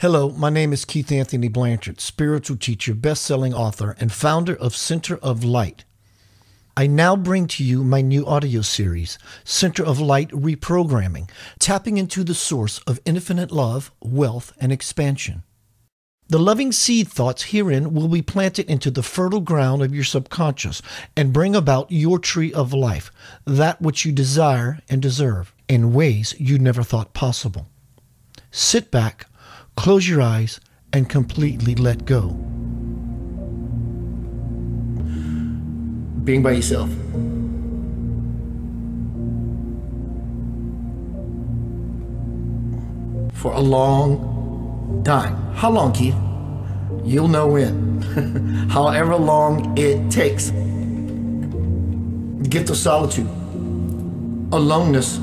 Hello, my name is Keith Anthony Blanchard, spiritual teacher, best-selling author, and founder of Center of Light. I now bring to you my new audio series, Center of Light Reprogramming, tapping into the source of infinite love, wealth, and expansion. The loving seed thoughts herein will be planted into the fertile ground of your subconscious and bring about your tree of life, that which you desire and deserve, in ways you never thought possible. Sit back, close your eyes, and completely let go. Being by yourself. For a long time. How long, Keith? You'll know when. However long it takes. The gift of solitude. Aloneness.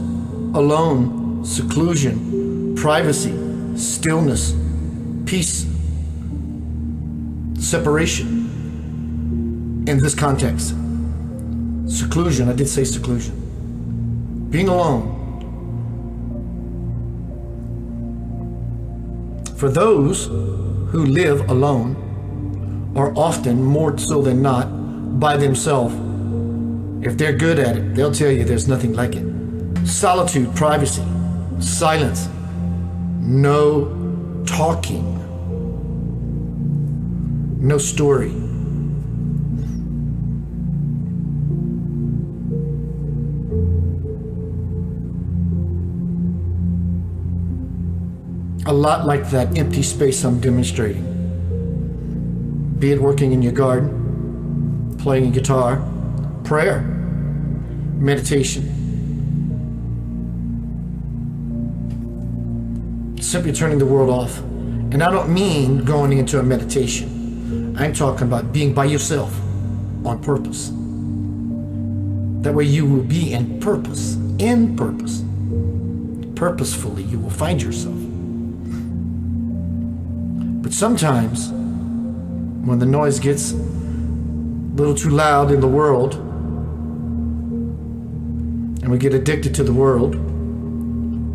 Alone. Seclusion. Privacy stillness, peace, separation in this context. Seclusion, I did say seclusion. Being alone. For those who live alone are often more so than not by themselves. If they're good at it, they'll tell you there's nothing like it. Solitude, privacy, silence, no talking, no story. A lot like that empty space I'm demonstrating. Be it working in your garden, playing a guitar, prayer, meditation, simply turning the world off. And I don't mean going into a meditation. I'm talking about being by yourself on purpose. That way you will be in purpose, in purpose. Purposefully, you will find yourself. But sometimes, when the noise gets a little too loud in the world, and we get addicted to the world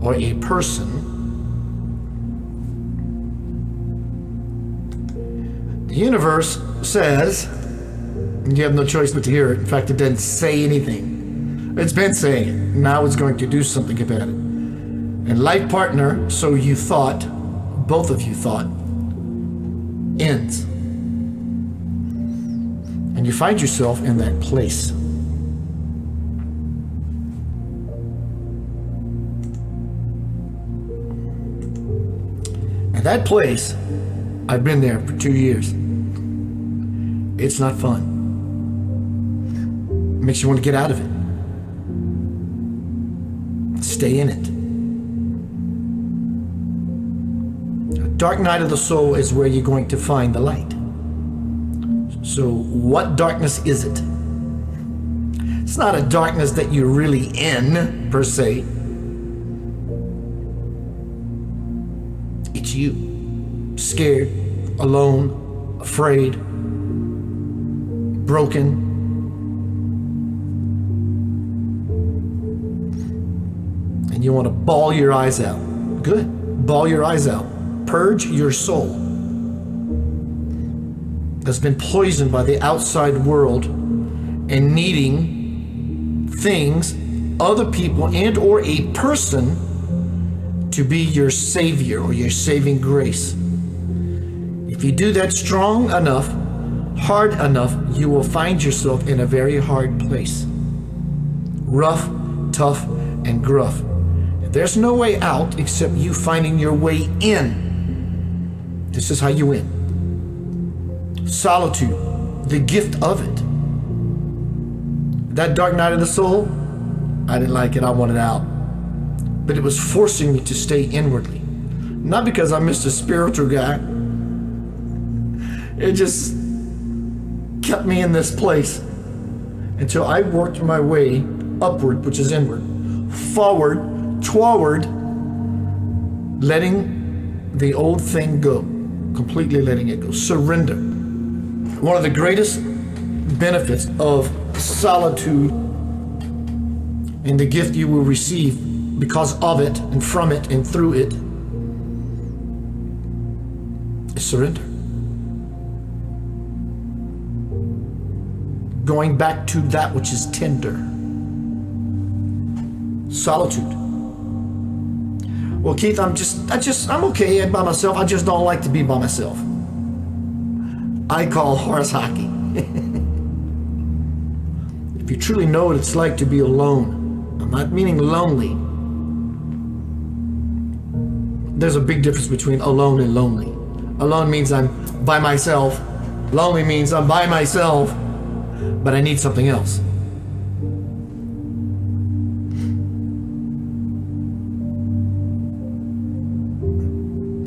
or a person, universe says, you have no choice but to hear it. In fact, it doesn't say anything. It's been saying it. Now it's going to do something about it. And life partner, so you thought, both of you thought, ends. And you find yourself in that place. And that place, I've been there for two years. It's not fun. It makes you want to get out of it. Stay in it. A dark night of the soul is where you're going to find the light. So, what darkness is it? It's not a darkness that you're really in, per se. It's you. Scared, alone, afraid, broken. And you want to bawl your eyes out. Good. Bawl your eyes out. Purge your soul that's been poisoned by the outside world and needing things, other people, and or a person to be your savior or your saving grace. If you do that strong enough, hard enough, you will find yourself in a very hard place. Rough, tough, and gruff. There's no way out except you finding your way in. This is how you win. Solitude, the gift of it. That dark night of the soul, I didn't like it, I wanted out. But it was forcing me to stay inwardly. Not because I'm Mr. Spiritual Guy. It just kept me in this place until I worked my way upward, which is inward, forward, toward letting the old thing go, completely letting it go, surrender. One of the greatest benefits of solitude and the gift you will receive because of it and from it and through it is surrender. Going back to that which is tender. Solitude. Well, Keith, I'm just, I just, I'm okay by myself. I just don't like to be by myself. I call horse hockey. if you truly know what it's like to be alone, I'm not meaning lonely. There's a big difference between alone and lonely. Alone means I'm by myself. Lonely means I'm by myself, but I need something else.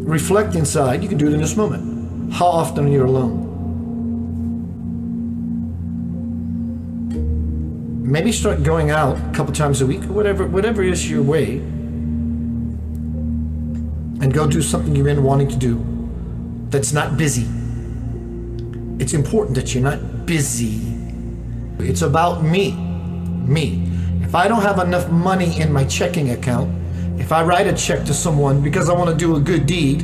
Reflect inside. You can do it in this moment. How often are you alone? Maybe start going out a couple times a week, whatever, whatever is your way, and go do something you've been wanting to do that's not busy. It's important that you're not busy. It's about me. Me. If I don't have enough money in my checking account, if I write a check to someone because I want to do a good deed,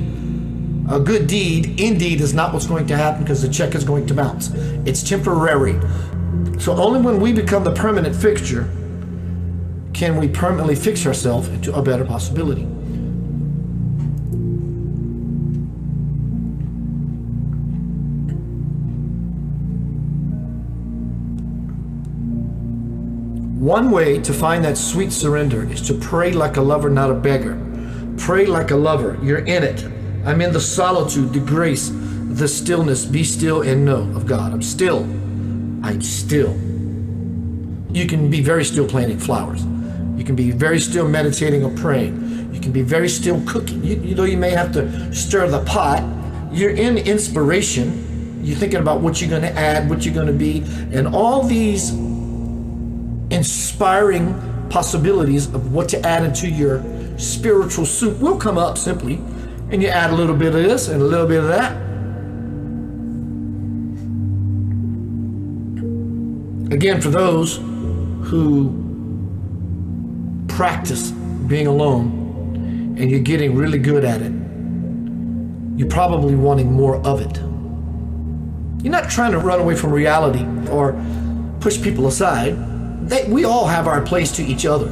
a good deed indeed is not what's going to happen because the check is going to bounce. It's temporary. So only when we become the permanent fixture can we permanently fix ourselves into a better possibility. One way to find that sweet surrender is to pray like a lover, not a beggar. Pray like a lover. You're in it. I'm in the solitude, the grace, the stillness. Be still and know of God. I'm still. I'm still. You can be very still planting flowers. You can be very still meditating or praying. You can be very still cooking. You, you know, you may have to stir the pot. You're in inspiration. You're thinking about what you're going to add, what you're going to be, and all these inspiring possibilities of what to add into your spiritual soup will come up simply. And you add a little bit of this and a little bit of that. Again, for those who practice being alone and you're getting really good at it, you're probably wanting more of it. You're not trying to run away from reality or push people aside. They, we all have our place to each other.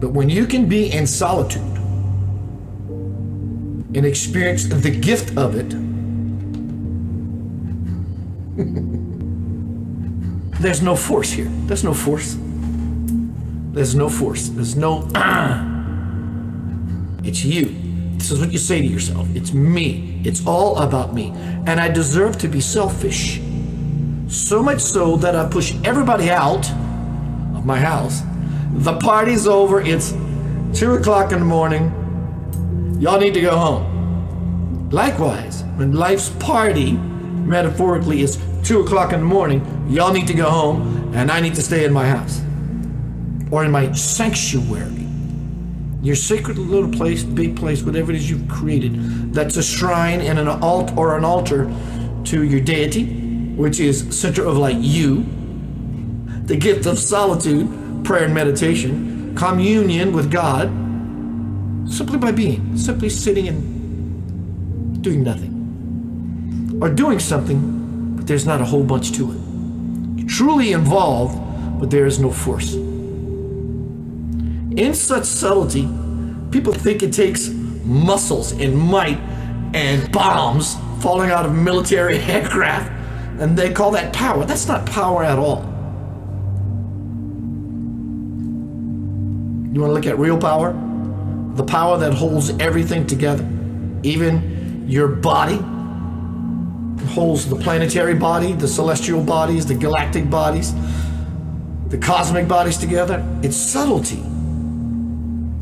But when you can be in solitude and experience the gift of it, there's no force here. There's no force. There's no force. There's no. It's you. This is what you say to yourself. It's me. It's all about me. And I deserve to be selfish. So much so that I push everybody out of my house. The party's over. It's two o'clock in the morning. Y'all need to go home. Likewise, when life's party, metaphorically, is two o'clock in the morning, y'all need to go home, and I need to stay in my house or in my sanctuary. Your sacred little place, big place, whatever it is you've created, that's a shrine and an alt or an altar to your deity, which is center of light you, the gift of solitude, prayer and meditation, communion with God, simply by being, simply sitting and doing nothing. Or doing something, but there's not a whole bunch to it. You're truly involved, but there is no force. In such subtlety, people think it takes muscles and might and bombs falling out of military aircraft and they call that power. That's not power at all. You want to look at real power? The power that holds everything together, even your body, holds the planetary body, the celestial bodies, the galactic bodies, the cosmic bodies together. It's subtlety,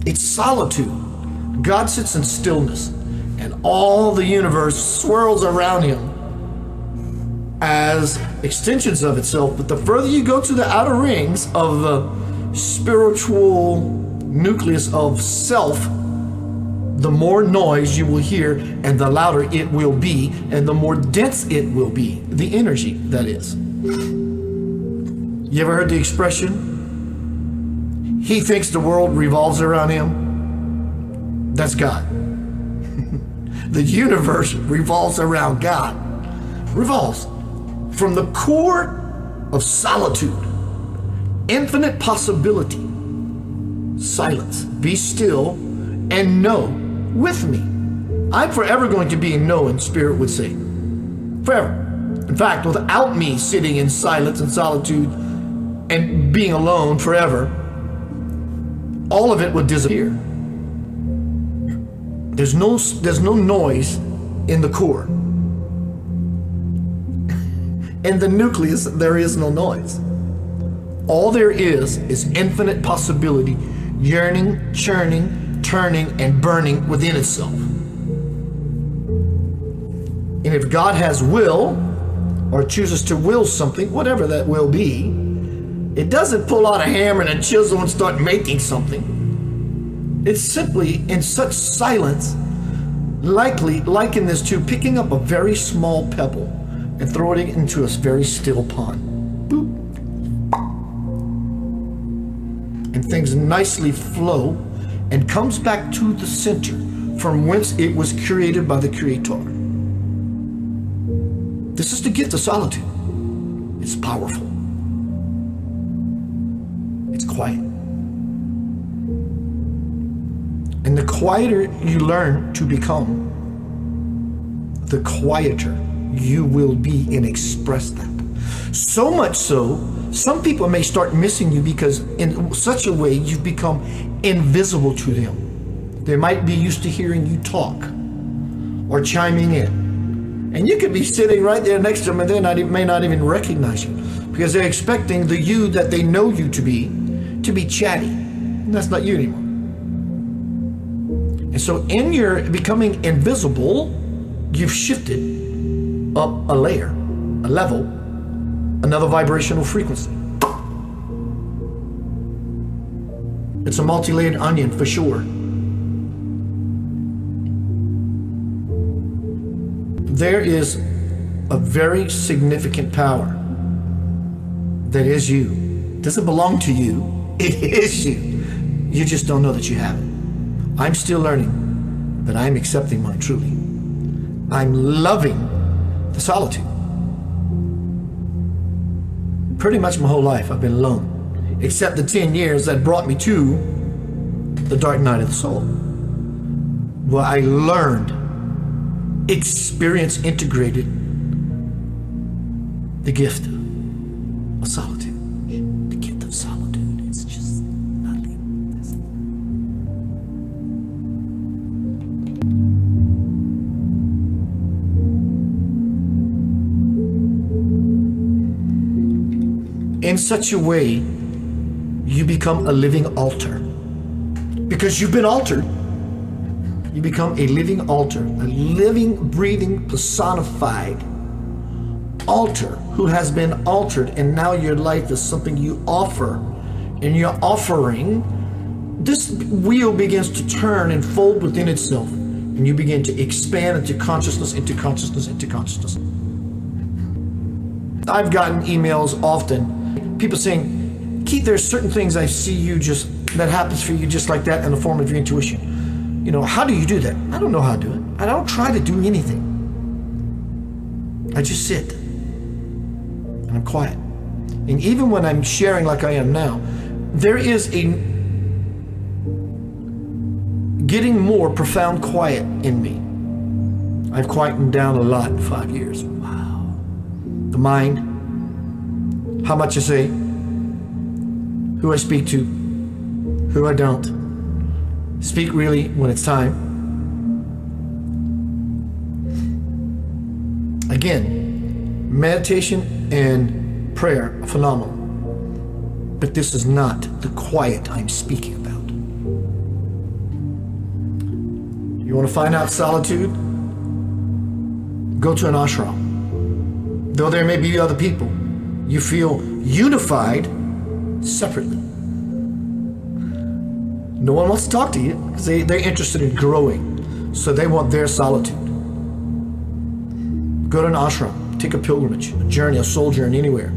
it's solitude. God sits in stillness, and all the universe swirls around him as extensions of itself. But the further you go to the outer rings of the spiritual nucleus of self, the more noise you will hear and the louder it will be and the more dense it will be. The energy, that is. You ever heard the expression? He thinks the world revolves around him. That's God. the universe revolves around God. Revolves from the core of solitude, infinite possibility, silence. Be still and know with me. I'm forever going to be in knowing, Spirit would say. Forever. In fact, without me sitting in silence and solitude and being alone forever, all of it would disappear. There's no, there's no noise in the core. In the nucleus, there is no noise. All there is is infinite possibility, yearning, churning, turning, and burning within itself. And if God has will, or chooses to will something, whatever that will be, it doesn't pull out a hammer and a chisel and start making something. It's simply in such silence, likely liken this to picking up a very small pebble and throwing it into a very still pond. Boop. And things nicely flow and comes back to the center from whence it was created by the Creator. This is the gift of solitude. It's powerful. It's quiet. And the quieter you learn to become, the quieter you will be and express that. So much so, some people may start missing you because in such a way you've become invisible to them. They might be used to hearing you talk or chiming in and you could be sitting right there next to them and they not, may not even recognize you because they're expecting the you that they know you to be to be chatty. And that's not you anymore. And so in your becoming invisible, you've shifted up a layer, a level, another vibrational frequency. It's a multi-layered onion for sure. there is a very significant power that is you. It doesn't belong to you. It is you. You just don't know that you have it. I'm still learning, but I'm accepting mine truly. I'm loving the solitude. Pretty much my whole life I've been alone, except the 10 years that brought me to the dark night of the soul, where I learned experience integrated the gift of solitude. In such a way, you become a living altar. Because you've been altered you become a living altar, a living, breathing, personified altar who has been altered, and now your life is something you offer. And you're offering, this wheel begins to turn and fold within itself, and you begin to expand into consciousness, into consciousness, into consciousness. I've gotten emails often, people saying, Keith, there's certain things I see you just, that happens for you just like that in the form of your intuition you know, how do you do that? I don't know how to do it. I don't try to do anything. I just sit and I'm quiet. And even when I'm sharing like I am now, there is a getting more profound quiet in me. I've quietened down a lot in five years. Wow. The mind, how much I say, who I speak to, who I don't Speak really when it's time. Again, meditation and prayer are phenomenal. But this is not the quiet I'm speaking about. You want to find out solitude? Go to an ashram. Though there may be other people, you feel unified separately. No one wants to talk to you because they, they're interested in growing. So they want their solitude. Go to an ashram, take a pilgrimage, a journey, a soul journey anywhere.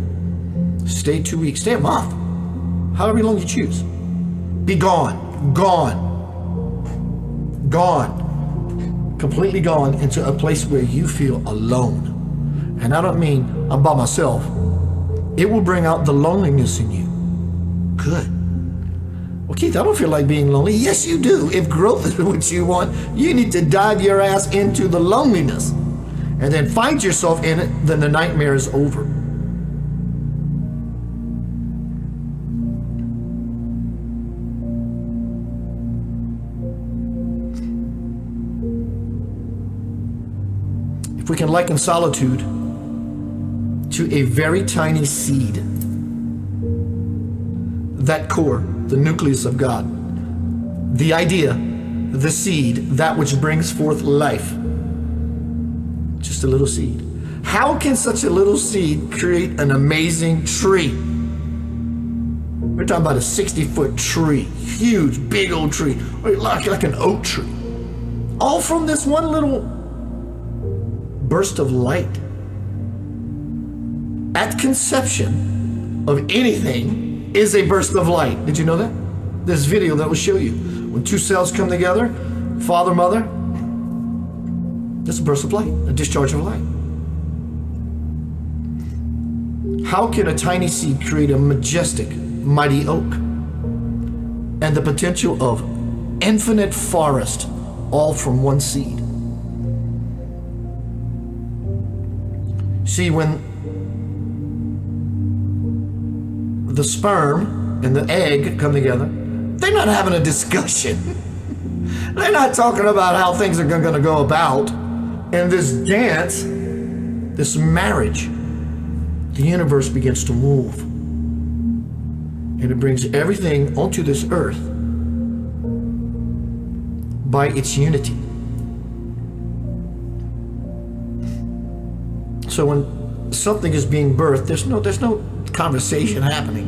Stay two weeks, stay a month, however long you choose. Be gone, gone. gone, completely gone into a place where you feel alone. And I don't mean I'm by myself. It will bring out the loneliness in you. Good. Well, Keith, I don't feel like being lonely. Yes, you do. If growth is what you want, you need to dive your ass into the loneliness and then find yourself in it, then the nightmare is over. If we can liken solitude to a very tiny seed, that core, the nucleus of God, the idea, the seed, that which brings forth life, just a little seed. How can such a little seed create an amazing tree? We're talking about a 60 foot tree, huge, big old tree, like, like an oak tree. All from this one little burst of light. At conception of anything is a burst of light. Did you know that? This video that will show you. When two cells come together, father, mother, that's a burst of light, a discharge of light. How can a tiny seed create a majestic, mighty oak? And the potential of infinite forest all from one seed. See, when the sperm and the egg come together, they're not having a discussion. they're not talking about how things are going to go about. In this dance, this marriage, the universe begins to move. And it brings everything onto this earth by its unity. So when something is being birthed, there's no there's no conversation happening.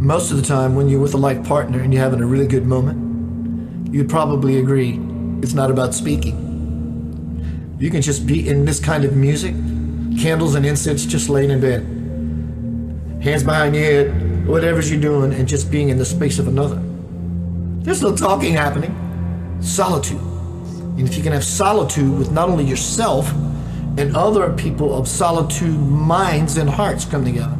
Most of the time, when you're with a life partner and you're having a really good moment, you'd probably agree it's not about speaking. You can just be in this kind of music, candles and incense, just laying in bed, hands behind your head, whatever you're doing, and just being in the space of another. There's no talking happening solitude. And if you can have solitude with not only yourself and other people of solitude minds and hearts come together,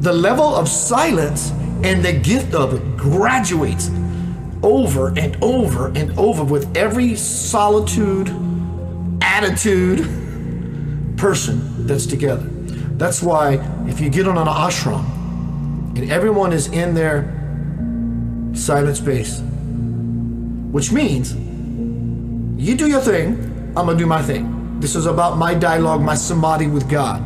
the level of silence and the gift of it graduates over and over and over with every solitude attitude person that's together. That's why if you get on an ashram and everyone is in their silent space, which means you do your thing, I'm gonna do my thing. This is about my dialogue, my samadhi with God.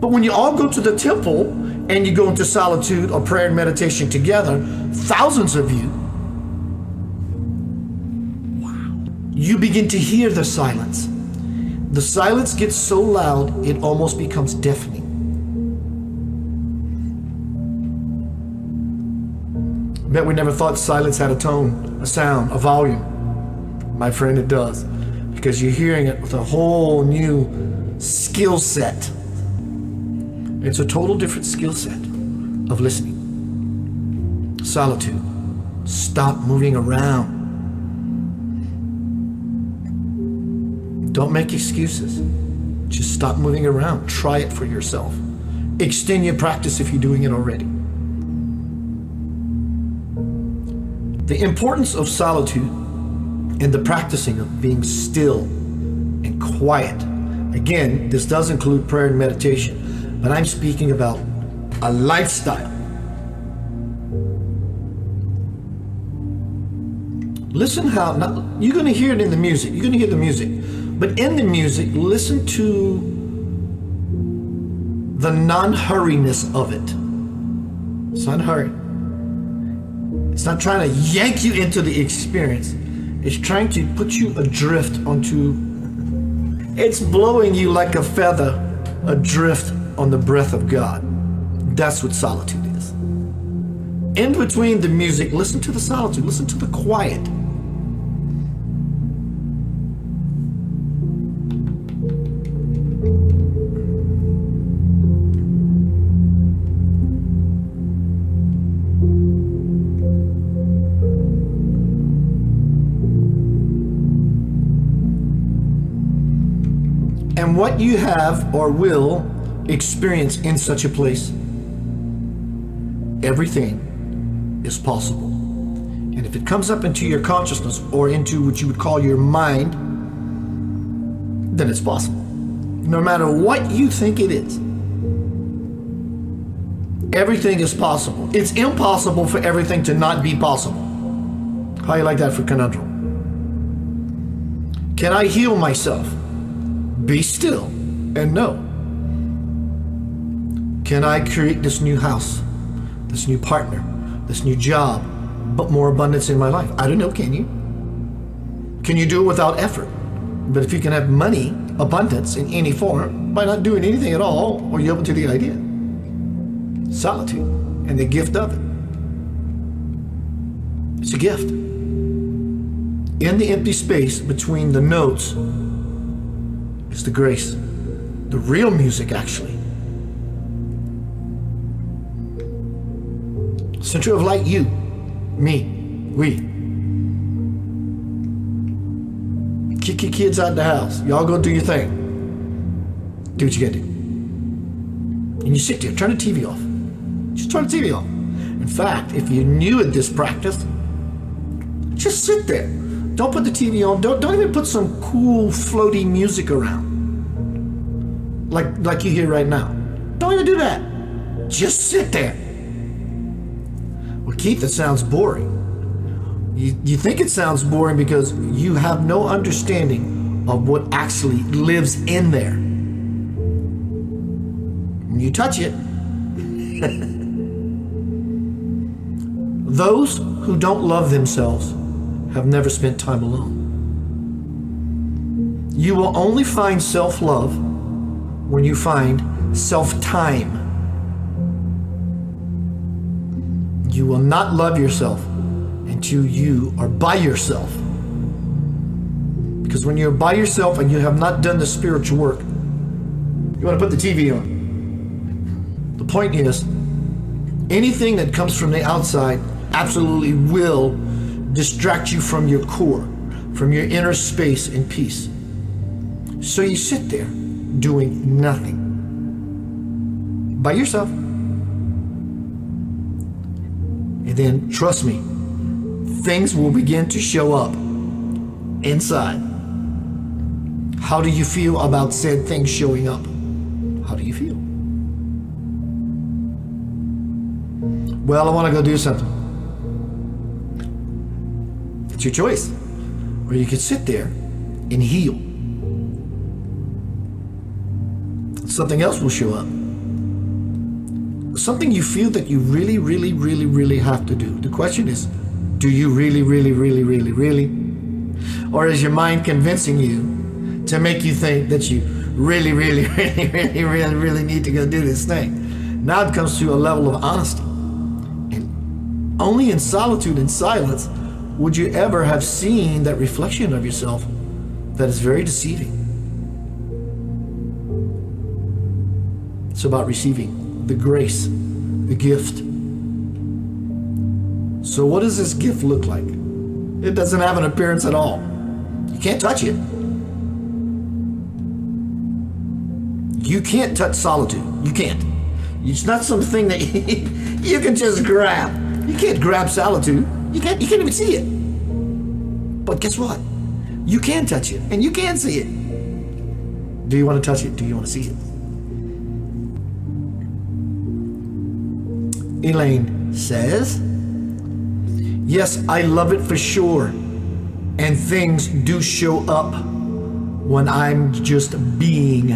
But when you all go to the temple and you go into solitude or prayer and meditation together, thousands of you, you begin to hear the silence. The silence gets so loud it almost becomes deafening. Bet we never thought silence had a tone, a sound, a volume. My friend, it does. Because you're hearing it with a whole new skill set. It's a total different skill set of listening. Solitude. Stop moving around. Don't make excuses. Just stop moving around. Try it for yourself. Extend your practice if you're doing it already. The importance of solitude and the practicing of being still and quiet. Again, this does include prayer and meditation, but I'm speaking about a lifestyle. Listen how, you're going to hear it in the music, you're going to hear the music, but in the music, listen to the non hurriness of it. It's not hurry. It's not trying to yank you into the experience. It's trying to put you adrift onto. It's blowing you like a feather adrift on the breath of God. That's what solitude is. In between the music, listen to the solitude, listen to the quiet. What you have or will experience in such a place, everything is possible. And if it comes up into your consciousness or into what you would call your mind, then it's possible. No matter what you think it is, everything is possible. It's impossible for everything to not be possible. How you like that for conundrum? Can I heal myself? Be still and know. Can I create this new house, this new partner, this new job, but more abundance in my life? I don't know, can you? Can you do it without effort? But if you can have money, abundance in any form, by not doing anything at all, are you open to the idea. Solitude and the gift of it. It's a gift. In the empty space between the notes is the grace. The real music, actually. Center of light, you, me, we. Kick your kids out the house. Y'all go do your thing. Do what you gotta do. And you sit there, turn the TV off. Just turn the TV off. In fact, if you're new at this practice, just sit there. Don't put the TV on. Don't, don't even put some cool floaty music around. Like like you hear right now. Don't even do that. Just sit there. Well, Keith, it sounds boring. You, you think it sounds boring because you have no understanding of what actually lives in there. When you touch it, those who don't love themselves have never spent time alone. You will only find self love when you find self time. You will not love yourself until you are by yourself. Because when you're by yourself and you have not done the spiritual work, you want to put the TV on. The point is, anything that comes from the outside absolutely will distract you from your core, from your inner space and peace. So you sit there doing nothing by yourself. And then, trust me, things will begin to show up inside. How do you feel about said things showing up? How do you feel? Well, I want to go do something. It's your choice. Or you could sit there and heal. Something else will show up. Something you feel that you really, really, really, really have to do. The question is, do you really, really, really, really, really? Or is your mind convincing you to make you think that you really, really, really, really, really, really need to go do this thing? Now it comes to a level of honesty. And only in solitude and silence would you ever have seen that reflection of yourself that is very deceiving. It's about receiving the grace, the gift. So, what does this gift look like? It doesn't have an appearance at all. You can't touch it. You can't touch solitude. You can't. It's not something that you can just grab. You can't grab solitude. You can't. You can't even see it. But guess what? You can touch it, and you can see it. Do you want to touch it? Do you want to see it? Elaine says, Yes, I love it for sure. And things do show up when I'm just being.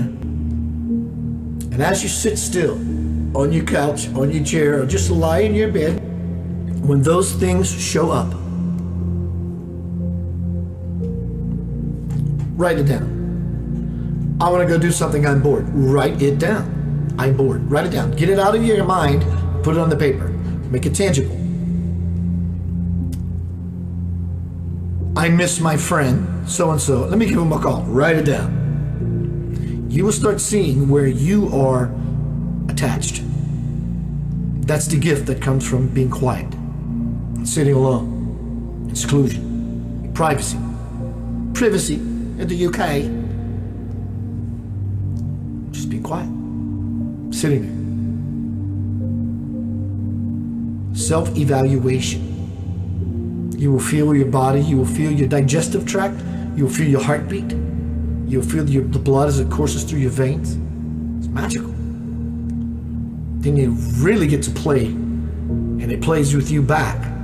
And as you sit still on your couch, on your chair, or just lie in your bed, when those things show up, write it down. I want to go do something, I'm bored. Write it down. I'm bored. Write it down. Get it out of your mind, put it on the paper, make it tangible. I miss my friend, so and so. Let me give him a call. Write it down. You will start seeing where you are attached. That's the gift that comes from being quiet, sitting alone, seclusion, privacy. Privacy in the UK. Just be quiet, sitting there. Self evaluation. You will feel your body, you will feel your digestive tract, you will feel your heartbeat, you'll feel your, the blood as it courses through your veins. It's magical. Then you really get to play, and it plays with you back.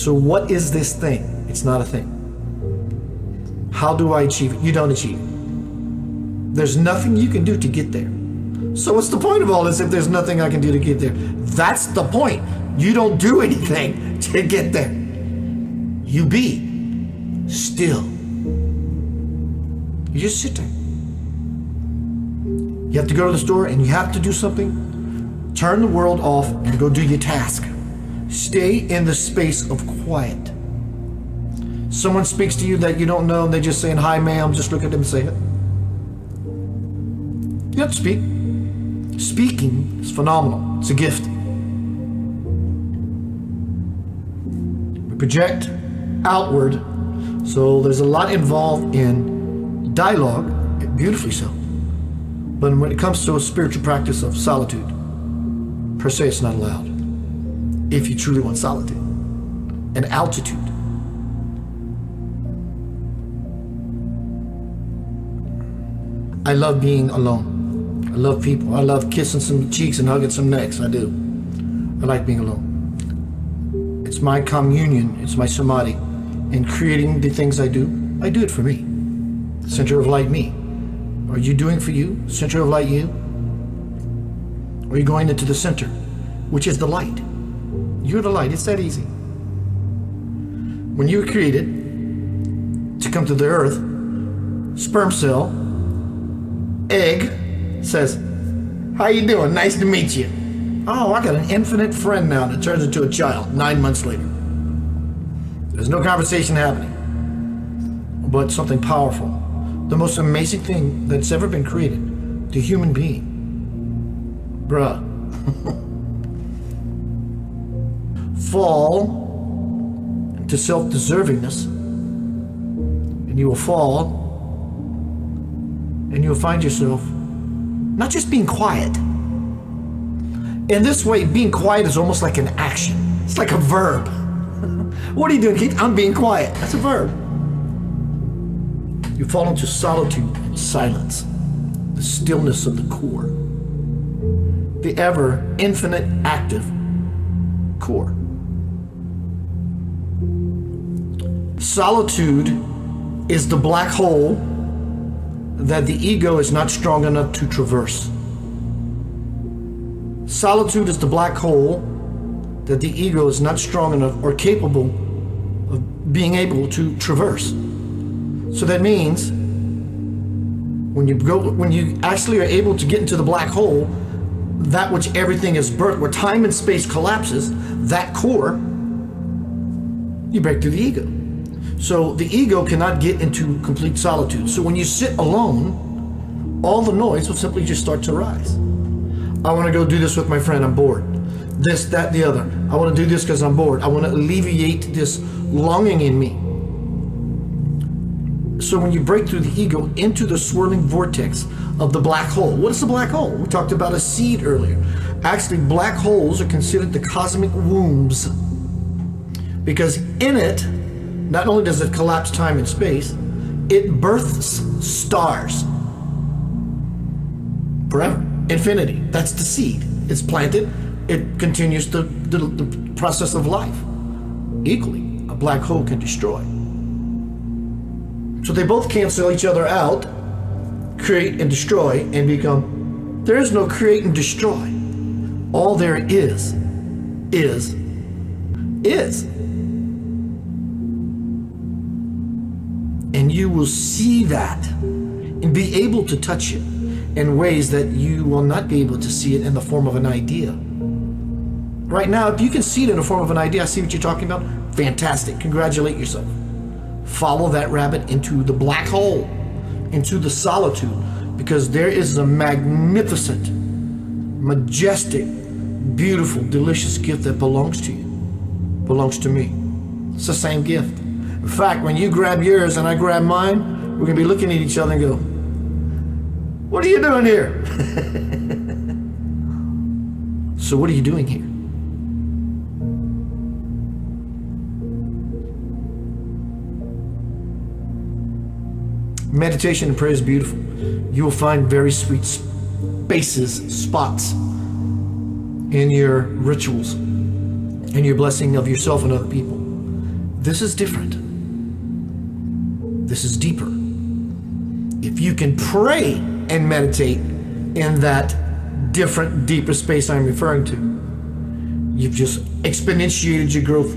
So, what is this thing? It's not a thing. How do I achieve it? You don't achieve it. There's nothing you can do to get there. So, what's the point of all this if there's nothing I can do to get there? That's the point. You don't do anything to get there. You be still. You just sit there. You have to go to the store and you have to do something. Turn the world off and go do your task. Stay in the space of quiet. Someone speaks to you that you don't know and they're just saying, Hi, ma'am. Just look at them and say it. You to speak. Speaking is phenomenal, it's a gift. We project outward, so there's a lot involved in dialogue, beautifully so. But when it comes to a spiritual practice of solitude, per se, it's not allowed. If you truly want solitude and altitude. I love being alone. I love people. I love kissing some cheeks and hugging some necks. I do. I like being alone. It's my communion. It's my samadhi. And creating the things I do, I do it for me. Center of light me. Are you doing for you? Center of light you? Are you going into the center, which is the light? You're the light. It's that easy. When you were created to come to the earth, sperm cell egg says, How you doing? Nice to meet you. Oh, I got an infinite friend now that turns into a child nine months later. There's no conversation happening, but something powerful. The most amazing thing that's ever been created, the human being. Bruh. fall to self deservingness, and you will fall and you'll find yourself not just being quiet. In this way, being quiet is almost like an action. It's like a verb. what are you doing, Keith? I'm being quiet. That's a verb. You fall into solitude and silence, the stillness of the core, the ever infinite active core. Solitude is the black hole that the ego is not strong enough to traverse. Solitude is the black hole that the ego is not strong enough or capable of being able to traverse. So that means when you go when you actually are able to get into the black hole, that which everything is birthed, where time and space collapses, that core, you break through the ego. So the ego cannot get into complete solitude. So when you sit alone, all the noise will simply just start to rise. I want to go do this with my friend, I'm bored. This, that, the other. I want to do this because I'm bored. I want to alleviate this longing in me. So when you break through the ego into the swirling vortex of the black hole, what is the black hole? We talked about a seed earlier. Actually, black holes are considered the cosmic wombs because in it, not only does it collapse time and space, it births stars forever, infinity. That's the seed. It's planted, it continues the, the, the process of life. Equally, a black hole can destroy. So they both cancel each other out, create and destroy, and become. There is no create and destroy. All there is, is, is. And you will see that and be able to touch it in ways that you will not be able to see it in the form of an idea. Right now, if you can see it in the form of an idea, I see what you're talking about. Fantastic. Congratulate yourself. Follow that rabbit into the black hole, into the solitude, because there is a magnificent, majestic, beautiful, delicious gift that belongs to you, belongs to me. It's the same gift. In fact, when you grab yours and I grab mine, we're going to be looking at each other and go, What are you doing here? so, what are you doing here? Meditation and prayer is beautiful. You will find very sweet spaces, spots in your rituals, in your blessing of yourself and other people. This is different. This is deeper. If you can pray and meditate in that different, deeper space I'm referring to, you've just exponentiated your growth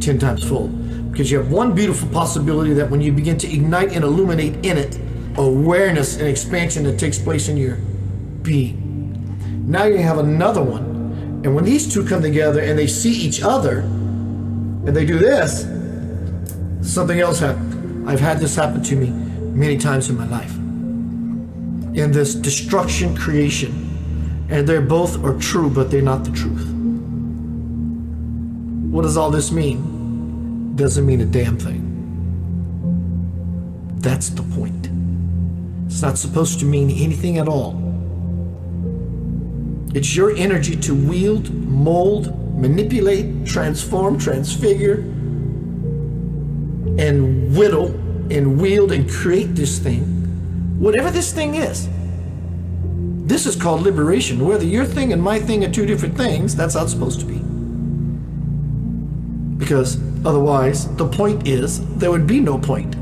10 times fold. Because you have one beautiful possibility that when you begin to ignite and illuminate in it, awareness and expansion that takes place in your being. Now you have another one. And when these two come together and they see each other and they do this, something else happens. I've had this happen to me many times in my life. In this destruction creation. And they're both are true, but they're not the truth. What does all this mean? doesn't mean a damn thing. That's the point. It's not supposed to mean anything at all. It's your energy to wield, mold, manipulate, transform, transfigure, and whittle and wield and create this thing, whatever this thing is. This is called liberation. Whether your thing and my thing are two different things, that's how it's supposed to be. Because Otherwise, the point is, there would be no point.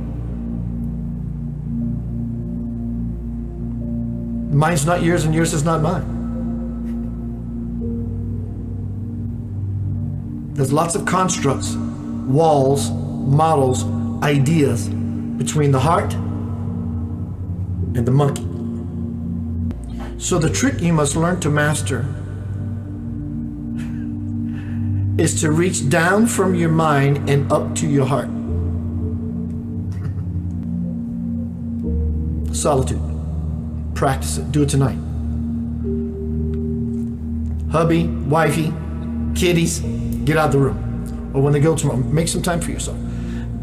Mine's not yours and yours is not mine. There's lots of constructs, walls, models, ideas between the heart and the monkey. So the trick you must learn to master is to reach down from your mind and up to your heart. Solitude. Practice it. Do it tonight. Hubby, wifey, kiddies, get out of the room. Or when they go tomorrow, make some time for yourself.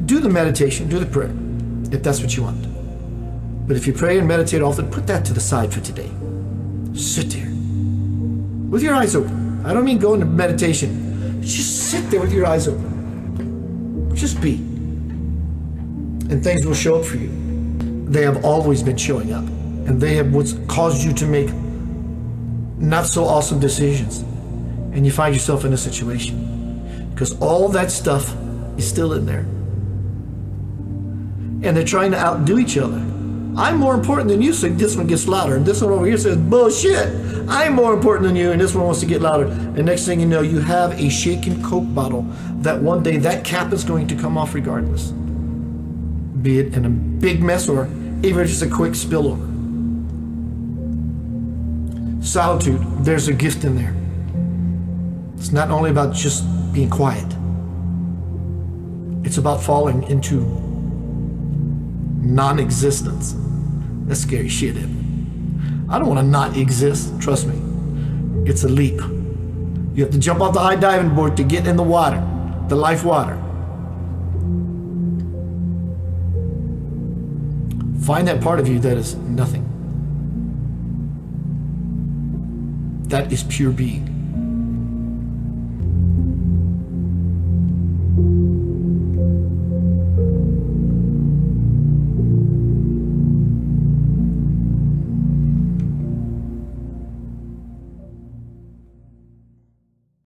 Do the meditation, do the prayer, if that's what you want. But if you pray and meditate often, put that to the side for today. Sit there with your eyes open. I don't mean go into meditation just sit there with your eyes open. Just be. And things will show up for you. They have always been showing up. And they have what's caused you to make not so awesome decisions. And you find yourself in a situation. Because all that stuff is still in there. And they're trying to outdo each other. I'm more important than you, so this one gets louder. And this one over here says, bullshit. I'm more important than you, and this one wants to get louder. And next thing you know, you have a shaken Coke bottle that one day that cap is going to come off regardless. Be it in a big mess or even just a quick spillover. Solitude, there's a gift in there. It's not only about just being quiet, it's about falling into non existence. That's scary shit, isn't it? I don't want to not exist. Trust me. It's a leap. You have to jump off the high diving board to get in the water, the life water. Find that part of you that is nothing. That is pure being.